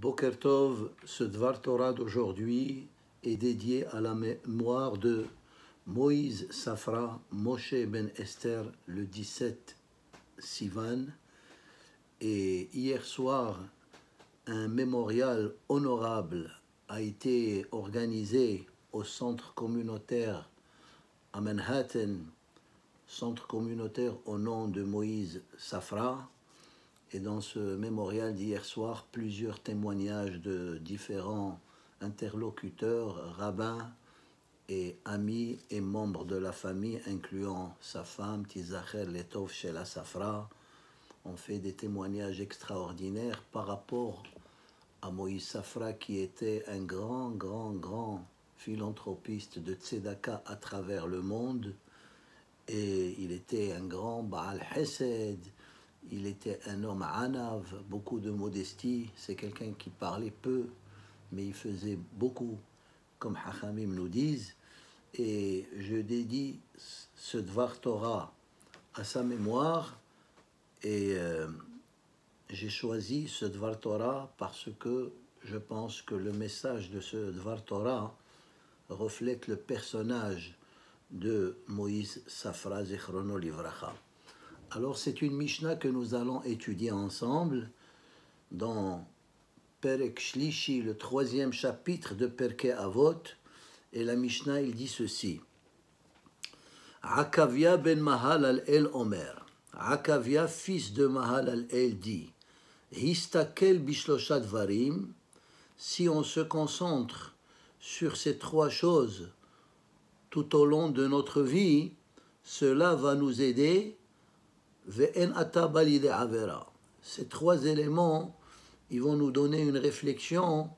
Boker Tov, ce Dvar Torah d'aujourd'hui est dédié à la mémoire de Moïse Safra, Moshe ben Esther, le 17 Sivan. Et hier soir, un mémorial honorable a été organisé au centre communautaire à Manhattan, centre communautaire au nom de Moïse Safra. Et dans ce mémorial d'hier soir, plusieurs témoignages de différents interlocuteurs, rabbins et amis et membres de la famille, incluant sa femme, Tizacher Letov Shela Safra, ont fait des témoignages extraordinaires par rapport à Moïse Safra, qui était un grand, grand, grand philanthropiste de Tzedaka à travers le monde. Et il était un grand Baal Hesed, il était un homme anav, beaucoup de modestie. C'est quelqu'un qui parlait peu, mais il faisait beaucoup, comme Hachamim nous disent. Et je dédie ce Dvar Torah à sa mémoire. Et euh, j'ai choisi ce Dvar Torah parce que je pense que le message de ce Dvar Torah reflète le personnage de Moïse Safra Zechrono Livracha. Alors c'est une Mishnah que nous allons étudier ensemble dans Perek Shlishi, le troisième chapitre de Perke Avot. Et la Mishnah, il dit ceci. Akavia ben Mahal al-El Omer. Akavia, fils de Mahal al-El, dit Histakel bishloshat varim. Si on se concentre sur ces trois choses tout au long de notre vie, cela va nous aider ces trois éléments, ils vont nous donner une réflexion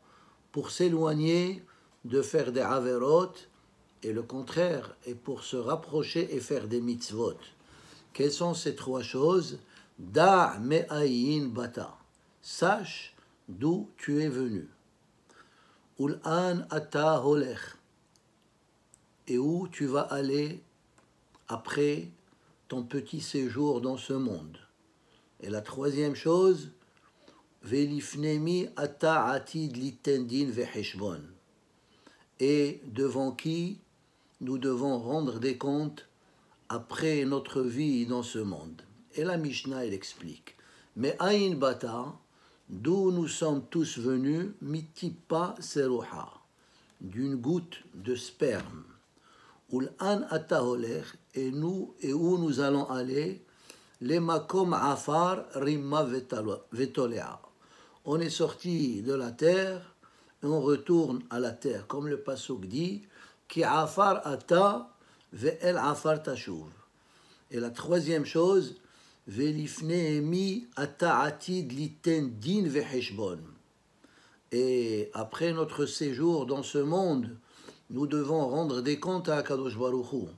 pour s'éloigner de faire des averot et le contraire, et pour se rapprocher et faire des mitzvot. Quelles sont ces trois choses? Da me'ayin bata. Sache d'où tu es venu. Ul'an ata holech. Et où tu vas aller après ton petit séjour dans ce monde. Et la troisième chose, Velifnemi ata atid. Et devant qui nous devons rendre des comptes après notre vie dans ce monde. Et la Mishnah, elle explique. Mais Aïn Bata, d'où nous sommes tous venus, mitipa seruha, d'une goutte de sperme. Ul'an ataholer, et nous, et où nous allons aller, les makom afar rimma vetolea. On est sorti de la terre et on retourne à la terre, comme le pasuk dit, ki afar ata ve'el afar tashuv. Et la troisième chose, velifneemi ata atid liten din veheshbon. Et après notre séjour dans ce monde, nous devons rendre des comptes à Kadosh Baruch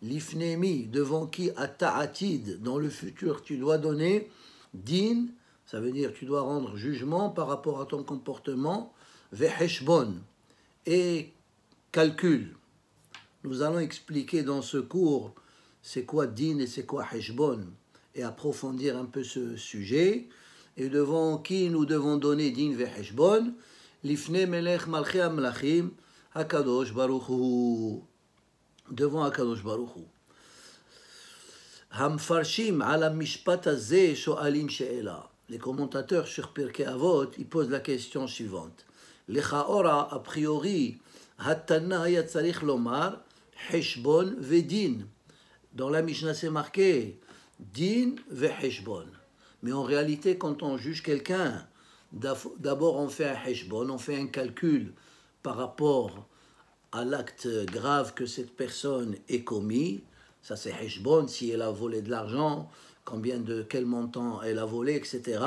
L'ifnemi, devant qui à ta'atid, dans le futur, tu dois donner din, ça veut dire tu dois rendre jugement par rapport à ton comportement, veheshbon, et calcul. Nous allons expliquer dans ce cours c'est quoi din et c'est quoi heshbon, et approfondir un peu ce sujet. Et devant qui nous devons donner din veheshbon, l'ifne melech malchi amlachim, Akadosh Baruch devant Akadosh Baruch Hu. Hamfarshim ala mishpat sho'alin she'ela. Les commentateurs sur Pirkei Avot, ils posent la question suivante. Lechaora, a priori, Hatanna tzarich lomar, heshbon vedin. Dans la Mishnah, c'est marqué din ve heshbon. Mais en réalité, quand on juge quelqu'un, d'abord on fait un heshbon, on fait un calcul par rapport à l'acte grave que cette personne ait commis, ça c'est Heshbon, si elle a volé de l'argent, combien de quel montant elle a volé, etc.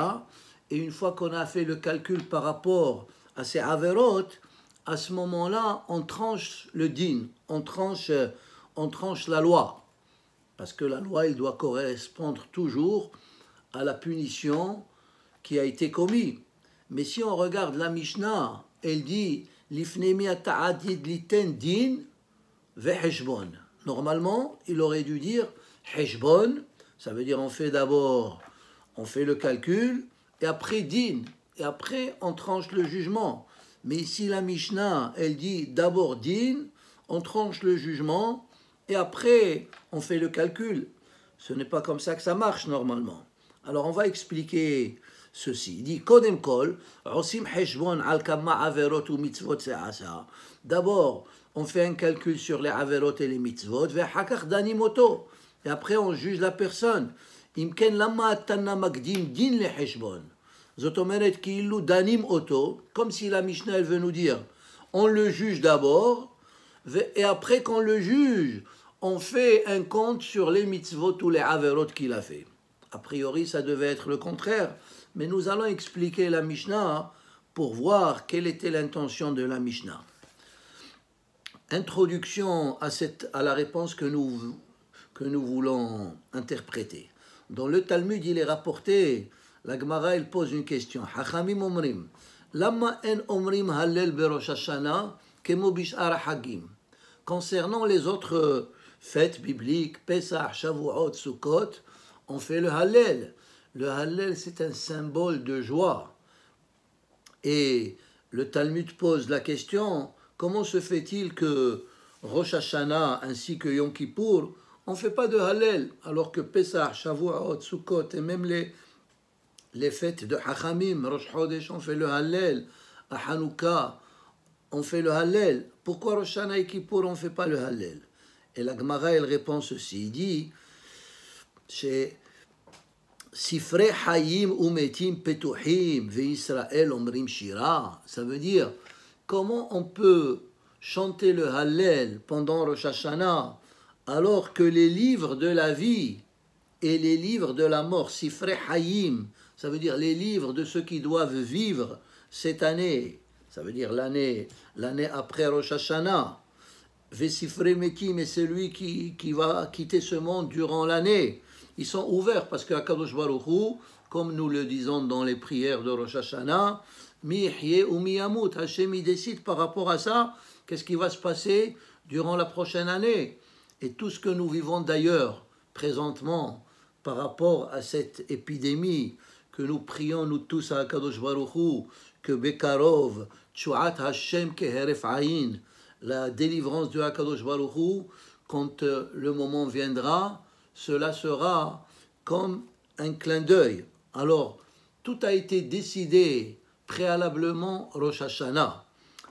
Et une fois qu'on a fait le calcul par rapport à ces averot, à ce moment-là, on tranche le din, on tranche, on tranche la loi. Parce que la loi, elle doit correspondre toujours à la punition qui a été commise. Mais si on regarde la Mishnah, elle dit Normalement, il aurait dû dire heshbon, ça veut dire on fait d'abord, on fait le calcul, et après din. et après on tranche le jugement. Mais ici la Mishnah, elle dit d'abord din, on tranche le jugement, et après on fait le calcul. Ce n'est pas comme ça que ça marche normalement. Alors on va expliquer ceci. Il dit Kodem kol, osim heshbon al averot ou mitzvot D'abord, on fait un calcul sur les averot et les mitzvot, hakach danimoto. Et après on juge la personne. Imken lama tanna magdim din le heshbon. Zotomeret illu danim oto, comme si la Mishnah elle veut nous dire, on le juge d'abord, et après qu'on le juge, on fait un compte sur les mitzvot ou les averot qu'il a fait. A priori, ça devait être le contraire, mais nous allons expliquer la Mishnah pour voir quelle était l'intention de la Mishnah. Introduction à, cette, à la réponse que nous, que voulons interpréter. Dans le Talmud, il est rapporté, la Gemara, elle pose une question. Hachamim omrim, lama en omrim hallel berosh hashana kemo hagim. Concernant les autres fêtes bibliques, Pesach, Shavuot, Sukkot, on fait le Hallel. Le Hallel, c'est un symbole de joie. Et le Talmud pose la question comment se fait-il que Rosh Hashanah ainsi que Yom Kippour, on ne fait pas de Hallel, alors que Pesach, Shavuot, Sukkot et même les, les fêtes de Hachamim, Rosh Chodesh, on fait le Hallel, à Hanouka, on fait le Hallel. Pourquoi Rosh Hashanah et Kippour, on ne fait pas le Hallel? Et la Gemara, elle répond ceci. Il dit Sifre Hayim Umetim Petuhim Israël Omrim Shira. Ça veut dire comment on peut chanter le Hallel pendant Rosh Hashanah alors que les livres de la vie et les livres de la mort, Sifre Hayim, ça veut dire les livres de ceux qui doivent vivre cette année, ça veut dire l'année l'année après Rosh Hashanah, Vesifre Mekim est celui qui va quitter ce monde durant l'année. Ils sont ouverts parce que Akadosh Baruch comme nous le disons dans les prières de Rosh Hashanah, Mihye ou Miyamut, Hashem il décide par rapport à ça, qu'est-ce qui va se passer durant la prochaine année. Et tout ce que nous vivons d'ailleurs présentement par rapport à cette épidémie, que nous prions nous tous à Akadosh Baruch que Bekarov, Tchuat Hashem Keheref Ayin, la délivrance de Hakadosh Baruch quand euh, le moment viendra, cela sera comme un clin d'œil. Alors, tout a été décidé préalablement Rosh Hashanah.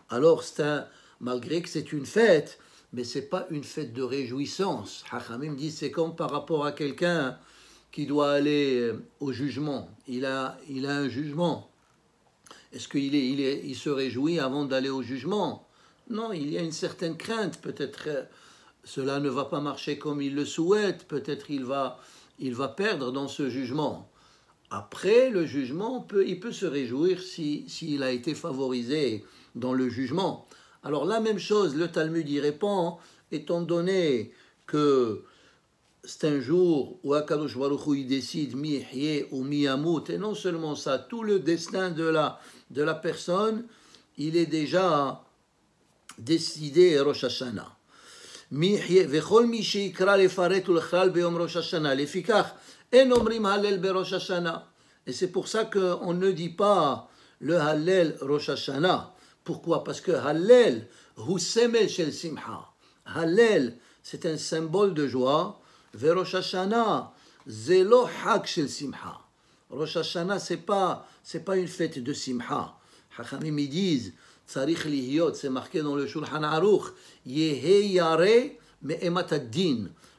Alors, un, malgré que c'est une fête, mais c'est pas une fête de réjouissance. Hachamim dit c'est comme par rapport à quelqu'un qui doit aller euh, au jugement. Il a, il a un jugement. Est-ce qu'il est, il, est, il se réjouit avant d'aller au jugement? Non, il y a une certaine crainte. Peut-être euh, cela ne va pas marcher comme il le souhaite. Peut-être il va, il va perdre dans ce jugement. Après le jugement, il peut se réjouir s'il a été favorisé dans le jugement. Alors la même chose, le Talmud y répond, étant donné que c'est un jour où Akadosh Baruch Hu, décide mi ou mi et non seulement ça, tout le destin de la, de la personne, il est déjà décidé Rosh Hashanah. וכל מי שיקרא לפרט ולכלל ביום ראש השנה, לפיכך אין אומרים הלל בראש השנה. Et c'est pour ça qu'on ne dit pas le Hallel Rosh Hashanah. Pourquoi Parce que Hallel, hu semel shel simcha. Hallel, c'est un symbole de joie. Ve Rosh Hashanah, zelo hak shel simcha. Rosh Hashanah, c'est pas, c'est pas une fête de simcha. Hachamim, ils disent, c'est marqué dans le Shulchan Aruch,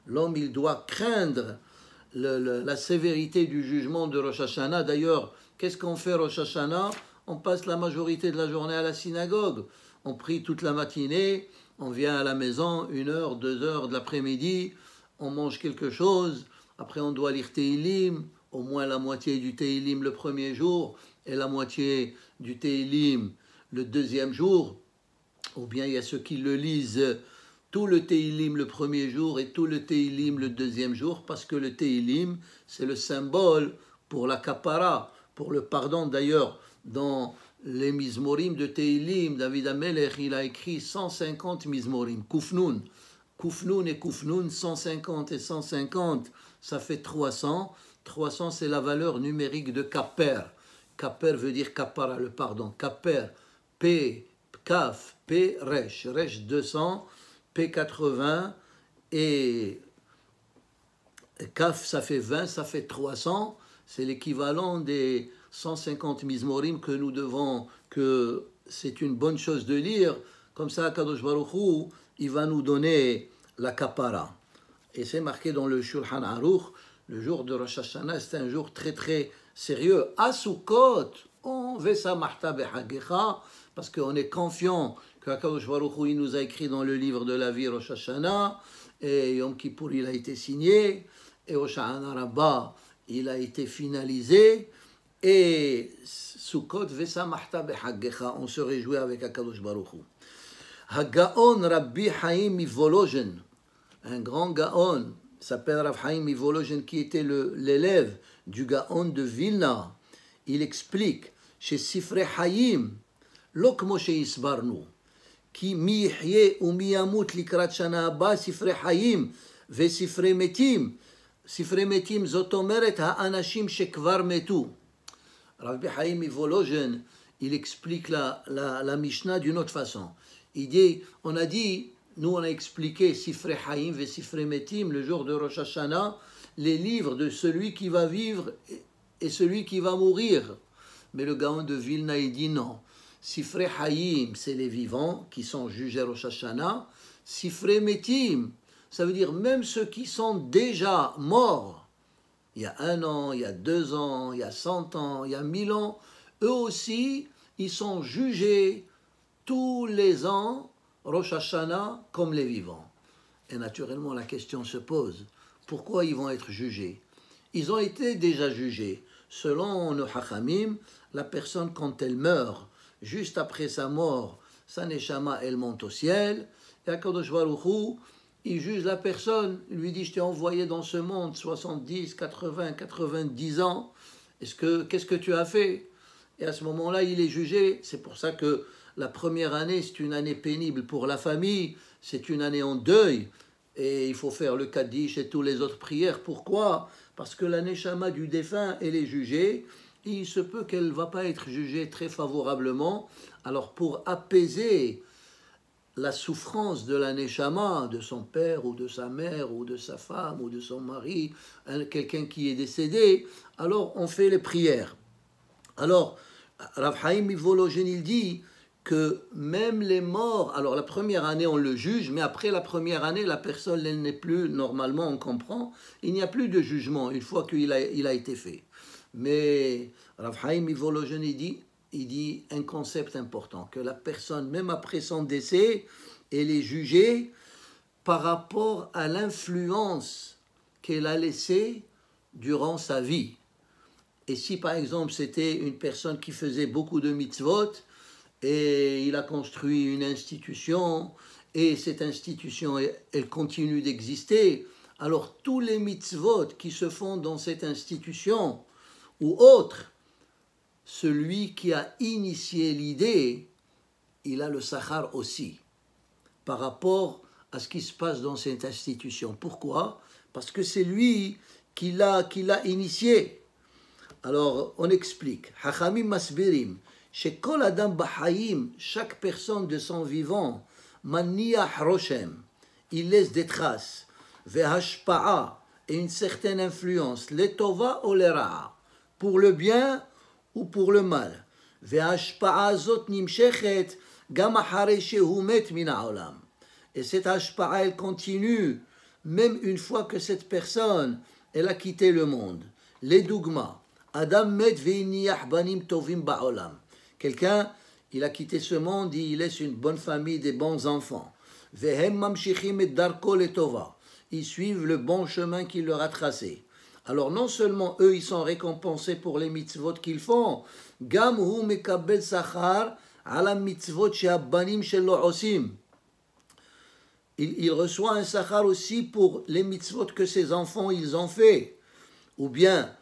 L'homme, il doit craindre la sévérité du jugement de Rosh Hashanah. D'ailleurs, qu'est-ce qu'on fait Rosh Hashanah? On passe la majorité de la journée à la synagogue. On prie toute la matinée, on vient à la maison, une heure, deux heures de l'après-midi, on mange quelque chose, après on doit lire Teilim, au moins la moitié du Teilim le premier jour, et la moitié du Teilim le deuxième jour, ou bien il y a ceux qui le lisent tout le Teilim le premier jour et tout le Teilim le deuxième jour, parce que le Teilim, c'est le symbole pour la kapara, pour le pardon. D'ailleurs, dans les Mizmorim de Teilim, David Amelech, il a écrit 150 Mizmorim, Kufnun. Kufnun et Kufnun, 150 et 150, ça fait 300. 300, c'est la valeur numérique de Kaper. Kaper veut dire kapara, le pardon. Kaper, P, Kaf, P, Resh. Resh 200, P 80 et Kaf, ça fait 20, ça fait 300. C'est l'équivalent des 150 mismorim que nous devons, que c'est une bonne chose de lire. Comme ça, Kadosh Baruch il va nous donner la kapara. Et c'est marqué dans le Shulchan Aruch, le jour de Rosh Hashanah, c'est un jour très très sérieux. À Sukkot, on parce qu'on est confiant que Akadosh Baruch il nous a écrit dans le livre de la vie Rosh Hashanah, et Yom Kippur il a été signé, et Rosh Hashanah il a été finalisé, et Sukkot Vesa Mahta on se réjouit avec Akadosh Baruch Hagaon Rabbi Haim Ivologen, un grand Gaon, s'appelle Rav Haim Ivologen, qui était l'élève du Gaon de Vilna. Il explique chez Sifre Haim, Lok Moshe Isbarnu, qui mi yihye ou mi yamut likrat shana haba Sifre Haim ve Sifre Metim. Sifre Metim זאת אומרת האנשים שכבר מתו. Rabbi Haim Ivologen, il explique la, la, la Mishnah d'une autre façon. Il dit, on a dit, nous on a expliqué Sifre Haïm et Sifre Metim le jour de Rosh Hashanah, les livres de celui qui va vivre et celui qui va mourir. Mais le Gaon de Vilna, il dit non. Sifre Haïm, c'est les vivants qui sont jugés Rosh Hashanah. Sifre Metim, ça veut dire même ceux qui sont déjà morts, il y a un an, il y a deux ans, il y a cent ans, il y a mille ans, eux aussi, ils sont jugés tous les ans, Rosh Hashanah, comme les vivants. Et naturellement, la question se pose, pourquoi ils vont être jugés? Ils ont été déjà jugés. Selon nos hachamim, la personne, quand elle meurt, juste après sa mort, sa neshama, elle monte au ciel, et Akadosh Baruch il juge la personne, il lui dit, je t'ai envoyé dans ce monde 70, 80, 90 ans, est-ce que, qu'est-ce que tu as fait? Et à ce moment-là, il est jugé. C'est pour ça que la première année, c'est une année pénible pour la famille, c'est une année en deuil, et il faut faire le Kaddish et toutes les autres prières. Pourquoi? Parce que la Neshama du défunt, elle est jugée, il se peut qu'elle ne va pas être jugée très favorablement. Alors pour apaiser la souffrance de la Neshama, de son père ou de sa mère ou de sa femme ou de son mari, quelqu'un qui est décédé, alors on fait les prières. Alors, Rav Haïm il dit que même les morts, alors la première année on le juge, mais après la première année la personne elle n'est plus, normalement on comprend, il n'y a plus de jugement une fois qu'il a, il a été fait. Mais Rav Haïm il dit, il dit un concept important, que la personne, même après son décès, elle est jugée par rapport à l'influence qu'elle a laissée durant sa vie. Et si par exemple c'était une personne qui faisait beaucoup de mitzvot, et il a construit une institution, et cette institution, elle continue d'exister. Alors tous les mitzvot qui se font dans cette institution, ou autres, celui qui a initié l'idée, il a le sahar aussi, par rapport à ce qui se passe dans cette institution. Pourquoi? Parce que c'est lui qui l'a, qui l'a initié. Alors, on explique. Hachamim masbirim. Chez Kol Adam Bahayim, chaque personne de son vivant, Maniach Roshem, il laisse des traces, Vehashpa'a, et une certaine influence, Letova ou pour le bien ou pour le mal. Vehashpa'a zot nimshechet, gam shehu met min ha'olam. Et cette hashpa'a, elle continue, même une fois que cette personne, elle a quitté le monde. Les dogmas. Adam met ve'iniyah banim tovim ba'olam. Quelqu'un, il a quitté ce monde, il laisse une bonne famille, des bons enfants. Ils suivent le bon chemin qu'il leur a tracé. Alors non seulement eux, ils sont récompensés pour les mitzvot qu'ils font, il, il reçoit un sachar aussi pour les mitzvot que ses enfants ils ont fait. Ou bien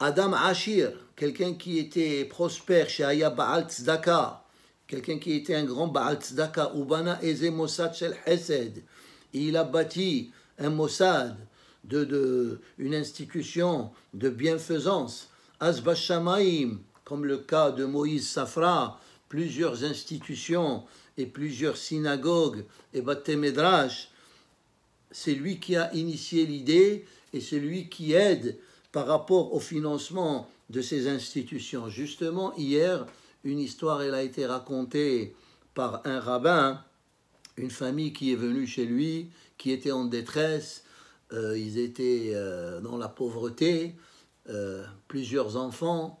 Adam Ashir, quelqu'un qui était prospère chez Aya Baal Tzedaka, quelqu'un qui était un grand Baal Tzedaka, Ubana Eze Mossad Shel Hesed, il a bâti un Mossad, de, de, une institution de bienfaisance, Azbashamaim, comme le cas de Moïse Safra, plusieurs institutions et plusieurs synagogues et Batemedrash, c'est lui qui a initié l'idée et c'est lui qui aide par rapport au financement de ces institutions. Justement, hier, une histoire elle a été racontée par un rabbin, une famille qui est venue chez lui, qui était en détresse, euh, ils étaient euh, dans la pauvreté, euh, plusieurs enfants,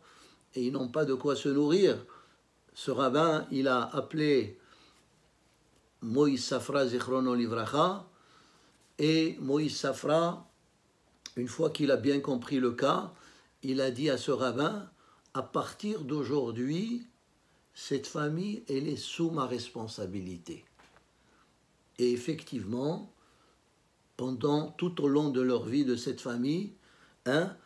et ils n'ont pas de quoi se nourrir. Ce rabbin, il a appelé Moïse Safra Zichrono Livracha, et Moïse Safra, une fois qu'il a bien compris le cas, il a dit à ce rabbin, à partir d'aujourd'hui, cette famille, elle est sous ma responsabilité. Et effectivement, pendant tout au long de leur vie de cette famille, hein,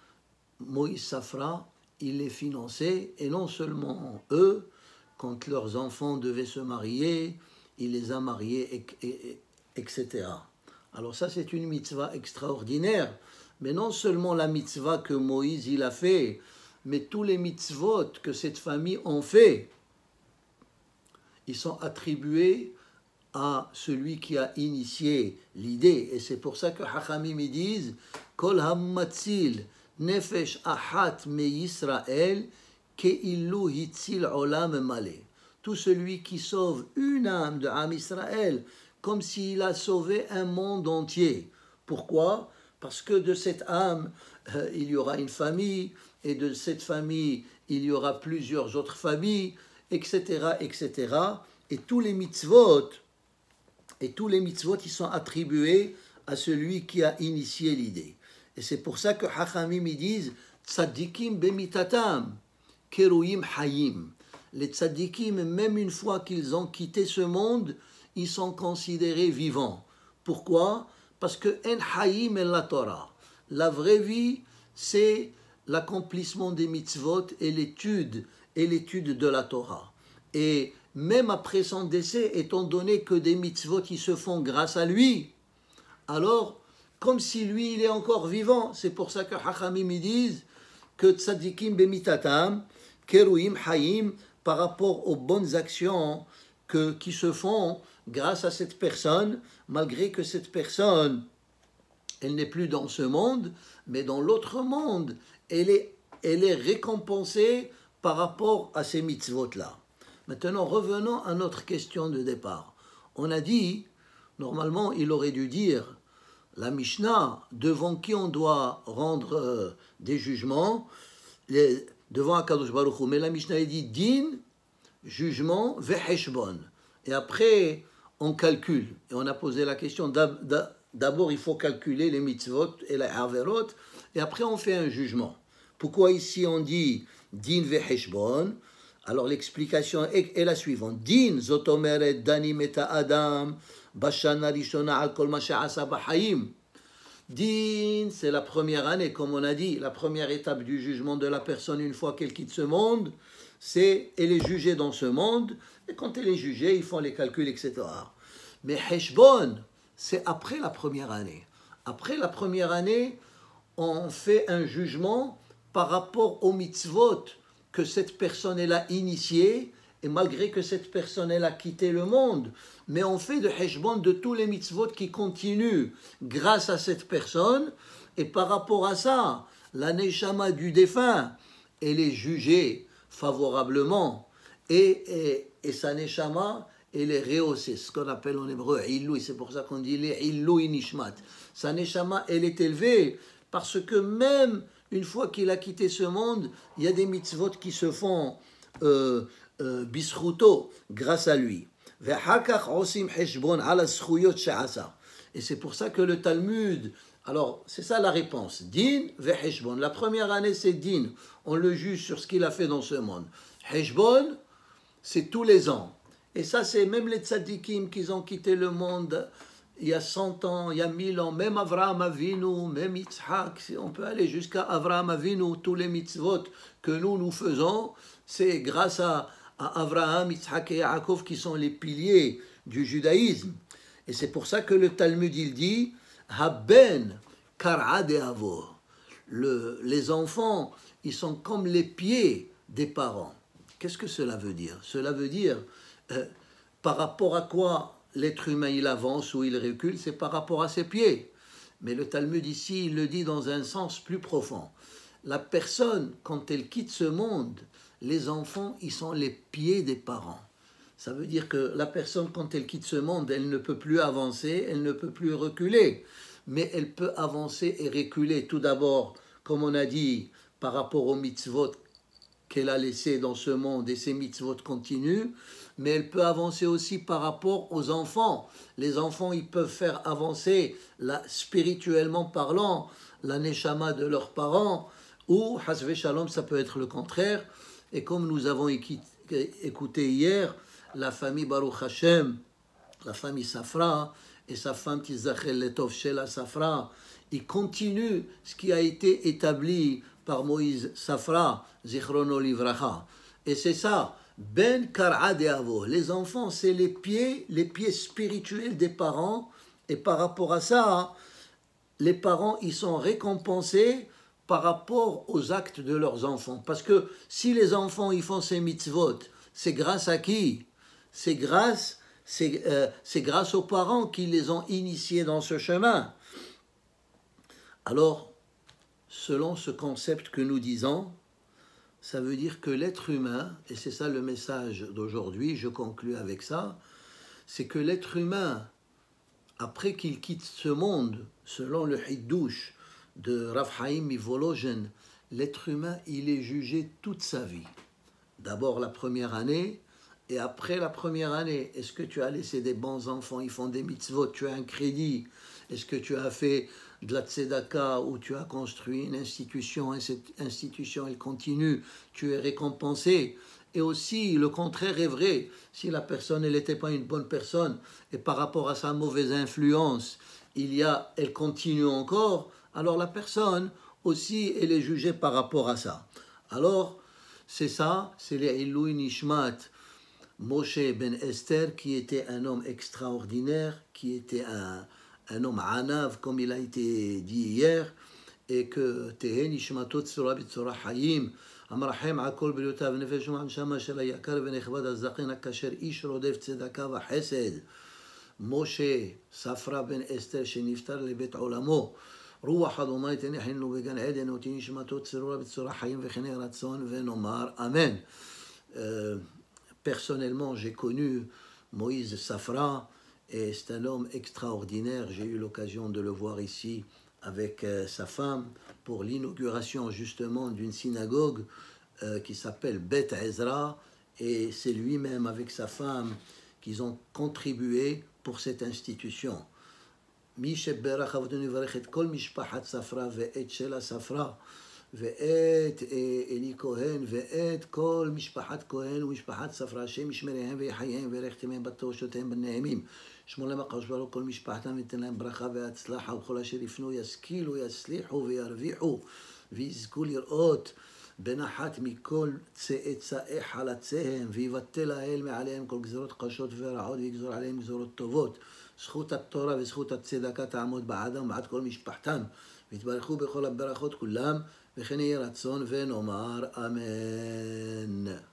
Moïse Safra, il les finançait, et non seulement eux, quand leurs enfants devaient se marier, il les a mariés, etc. Alors ça, c'est une mitzvah extraordinaire. Mais non seulement la mitzvah que Moïse il a fait, mais tous les mitzvot que cette famille ont fait, ils sont attribués à celui qui a initié l'idée. Et c'est pour ça que Hachamim disent Kol hamatzil nefesh ahat me keillu hitzil olam. Tout celui qui sauve une âme de Ham Israël, comme s'il a sauvé un monde entier. Pourquoi? Parce que de cette âme, euh, il y aura une famille, et de cette famille, il y aura plusieurs autres familles, etc., etc. Et tous les mitzvot, et tous les mitzvot, ils sont attribués à celui qui a initié l'idée. Et c'est pour ça que Hachamim ils disent Tzadikim bemitatam, keruim hayim. Les tzadikim, même une fois qu'ils ont quitté ce monde, ils sont considérés vivants. Pourquoi? Parce que en hayim est la Torah. La vraie vie, c'est l'accomplissement des mitzvot et l'étude et l'étude de la Torah. Et même après son décès, étant donné que des mitzvot qui se font grâce à lui, alors, comme si lui, il est encore vivant, c'est pour ça que Hachamim disent que tzadikim bemitatam, keruim hayim, par rapport aux bonnes actions que, qui se font grâce à cette personne, malgré que cette personne, elle n'est plus dans ce monde, mais dans l'autre monde, elle est, elle est récompensée par rapport à ces mitzvot-là. Maintenant, revenons à notre question de départ. On a dit, normalement, il aurait dû dire, la Mishnah, devant qui on doit rendre euh, des jugements, devant Akadosh Baruch Hu. Mais la Mishnah dit din, jugement, veheshbon. Et après, on calcule. Et on a posé la question, d'abord il faut calculer les mitzvot et les averot, et après on fait un jugement. Pourquoi ici on dit din veheshbon alors l'explication est, la suivante. Din zotomeret dani meta adam bashana rishona al kol Din, c'est la première année, comme on a dit, la première étape du jugement de la personne une fois qu'elle quitte ce monde, c'est elle est jugée dans ce monde, et quand elle est jugée, ils font les calculs, etc. Mais Heshbon, c'est après la première année. Après la première année, on fait un jugement par rapport aux mitzvot que cette personne elle a initié, et malgré que cette personne elle a quitté le monde, mais on fait de Heshbon de tous les mitzvot qui continuent grâce à cette personne, et par rapport à ça, la Neshama du défunt, elle est jugée favorablement, et, et, et sa elle est rehaussée, ce qu'on appelle en hébreu Ilou, c'est pour ça qu'on dit Ilou Inishmat. Sa Neshama, elle est élevée, parce que même une fois qu'il a quitté ce monde, il y a des mitzvot qui se font euh, euh, bisruto grâce à lui. Et c'est pour ça que le Talmud, alors c'est ça la réponse, din veheshbon. La première année c'est din, on le juge sur ce qu'il a fait dans ce monde. Heshbon, c'est tous les ans. Et ça c'est même les tzadikim qui ont quitté le monde il y a 100 ans, il y a 1000 ans, même Avraham Avinu, même Yitzhak, on peut aller jusqu'à Avraham Avinu, tous les mitzvot que nous, nous faisons, c'est grâce à, Avraham, Yitzhak et Yaakov qui sont les piliers du judaïsme. Et c'est pour ça que le Talmud, il dit, Haben kar'ade les enfants, ils sont comme les pieds des parents. Qu'est-ce que cela veut dire? Cela veut dire euh, par rapport à quoi l'être humain il avance ou il recule, c'est par rapport à ses pieds. Mais le Talmud ici, il le dit dans un sens plus profond. La personne, quand elle quitte ce monde, les enfants, ils sont les pieds des parents. Ça veut dire que la personne, quand elle quitte ce monde, elle ne peut plus avancer, elle ne peut plus reculer. Mais elle peut avancer et reculer. Tout d'abord, comme on a dit, par rapport aux mitzvot qu'elle a laissés dans ce monde, et ces mitzvot continuent, mais elle peut avancer aussi par rapport aux enfants. Les enfants, ils peuvent faire avancer, la, spirituellement parlant, la neshama de leurs parents, ou, hasve shalom, ça peut être le contraire. Et comme nous avons écouté hier, la famille Baruch Hashem, la famille Safra, et sa femme Tizachel Letov Shela Safra, ils continuent ce qui a été établi par Moïse Safra, Zichrono Livracha. Et c'est ça, Ben Kar'a de Les enfants, c'est les pieds, les pieds spirituels des parents. Et par rapport à ça, les parents, ils sont récompensés par rapport aux actes de leurs enfants. Parce que si les enfants, ils font ces mitzvot, c'est grâce à qui? C'est grâce, euh, grâce aux parents qui les ont initiés dans ce chemin. Alors, selon ce concept que nous disons, ça veut dire que l'être humain, et c'est ça le message d'aujourd'hui, je conclus avec ça, c'est que l'être humain, après qu'il quitte ce monde, selon le Hiddouche de Rav Haïm l'être humain, il est jugé toute sa vie. D'abord la première année, et après la première année, est-ce que tu as laissé des bons enfants, ils font des mitzvot, tu as un crédit, est-ce que tu as fait de la tzedaka où tu as construit une institution et cette institution elle continue, tu es récompensé. Et aussi le contraire est vrai. Si la personne elle n'était pas une bonne personne et par rapport à sa mauvaise influence, il y a, elle continue encore, alors la personne aussi elle est jugée par rapport à ça. Alors c'est ça, c'est les Ilouin Nishmat. Moshe ben Esther, qui était un homme extraordinaire, qui était un, un homme anav, comme il a été dit hier, et que תהא נשמתו צורה בצורה חיים, המרחם על כל בריאותיו ונפש ומנשמה של היקר ונכבד הזקן הכשר איש רודף צדקה וחסד. משה ספרא בן אסתר שנפטר לבית עולמו רוח אדוני תניחנו בגן עדן ותהי נשמתו צרורה בצורה חיים וכן רצון ונאמר אמן. Personnellement, j'ai connu Moïse Safra, Et c'est un homme extraordinaire. J'ai eu l'occasion de le voir ici avec euh, sa femme pour l'inauguration justement d'une synagogue euh, qui s'appelle Beth Ezra. Et c'est lui-même avec sa femme qu'ils ont contribué pour cette institution. ואת אלי כהן ואת כל משפחת כהן ומשפחת ספרא, השם ישמריהם ויחייהם וירך ימיהם בתורשותיהם בנעימים. שמור להם הקדוש ברוך כל משפחתם ותן להם ברכה והצלחה וכל אשר יפנו ישכילו, יצליחו וירוויחו ויזכו לראות בנחת מכל צאצאי חלציהם ויבטל האל מעליהם כל גזרות קשות ורעות ויגזור עליהם גזרות טובות. זכות התורה וזכות הצדקה תעמוד בעדם ובעד כל משפחתם ויתברכו בכל הברכות כולם וכן יהי רצון ונאמר אמן.